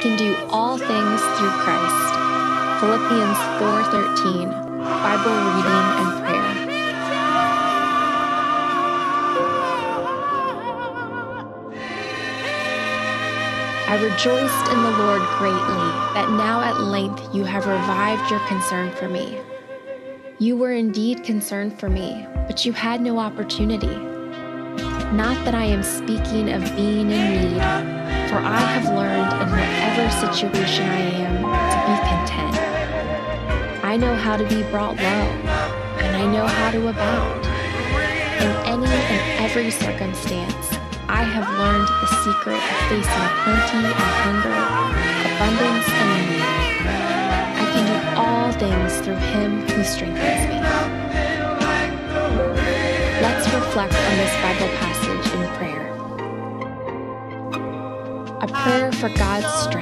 can do all things through Christ. Philippians 4:13. Bible reading and prayer. I rejoiced in the Lord greatly that now at length you have revived your concern for me. You were indeed concerned for me, but you had no opportunity. Not that I am speaking of being in need, for I have situation I am to be content. I know how to be brought low, and I know how to abound. In any and every circumstance, I have learned the secret of facing plenty and hunger, abundance and need. I can do all things through Him who strengthens me. Let's reflect on this Bible passage in prayer. A prayer for God's strength.